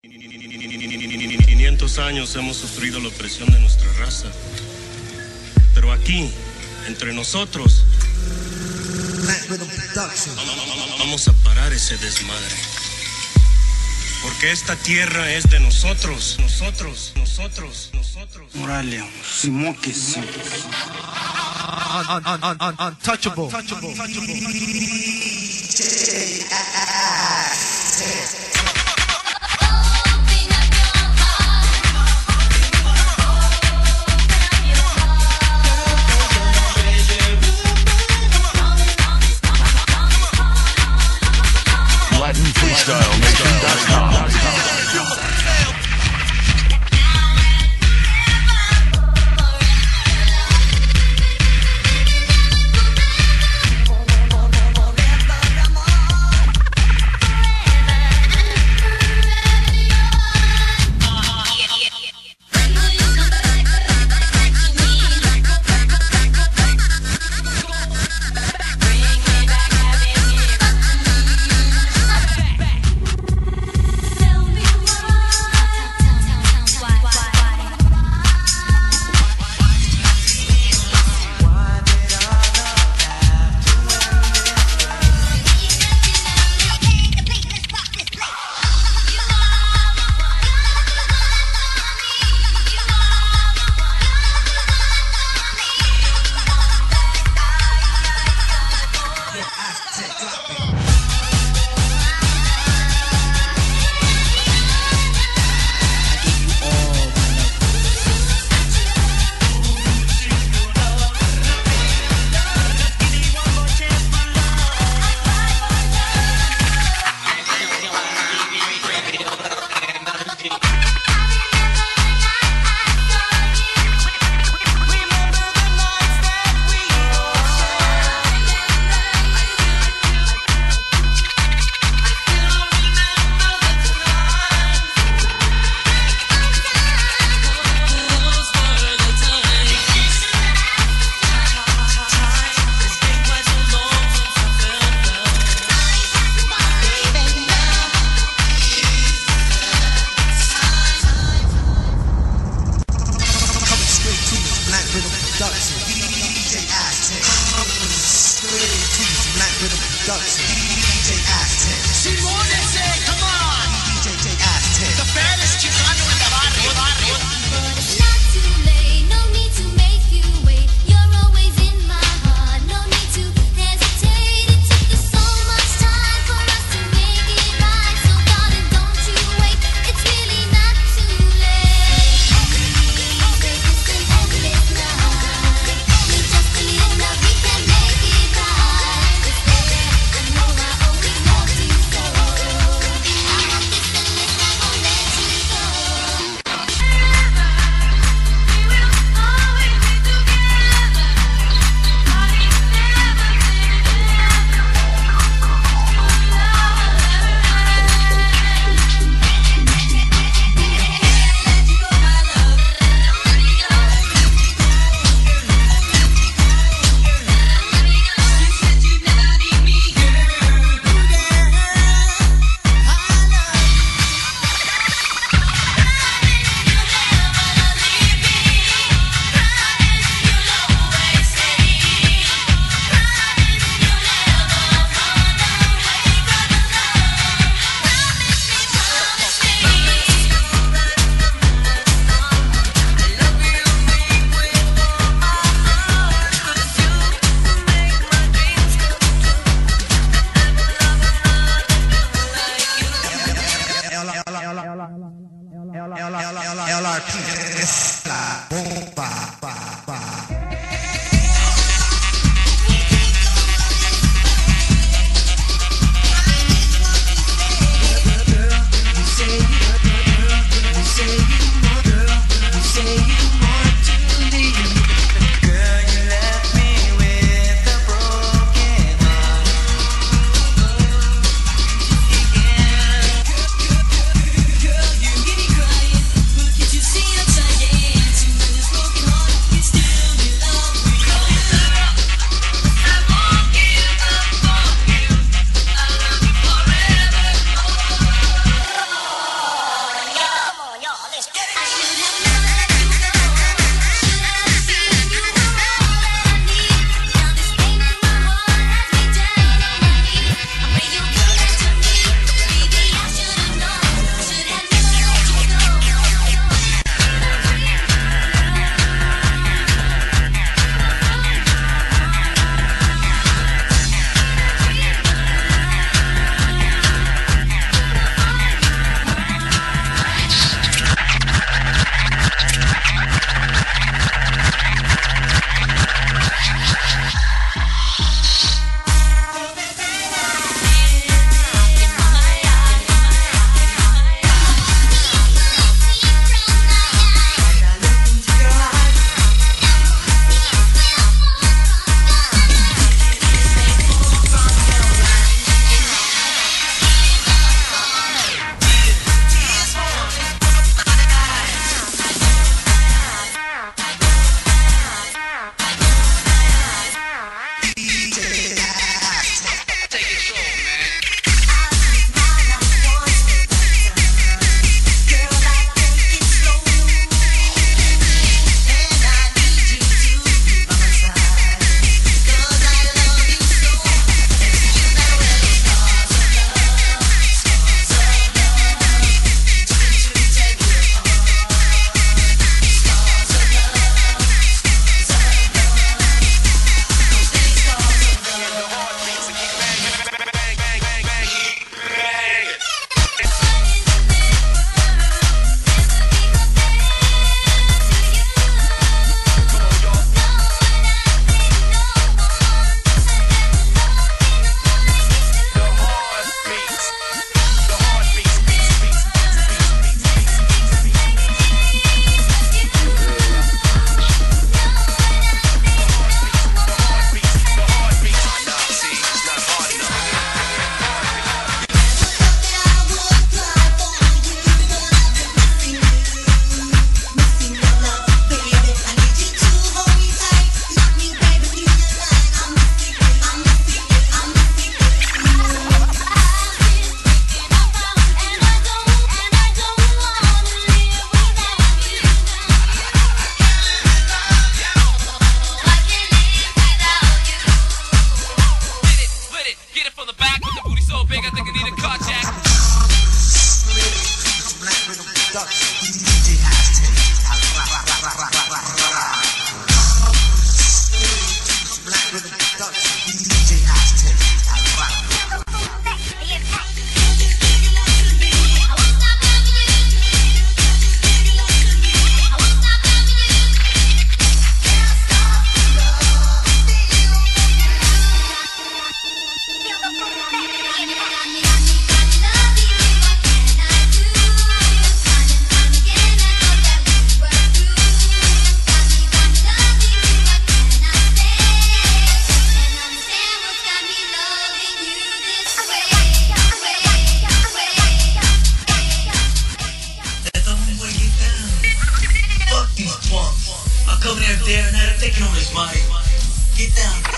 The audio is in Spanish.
500 años hemos sufrido la opresión de nuestra raza. Pero aquí, entre nosotros, vamos a parar ese desmadre. Porque esta tierra es de nosotros, nosotros, nosotros, nosotros. Moralia, Simoques. Untouchable. Untouchable. aquí. there, his. Get down.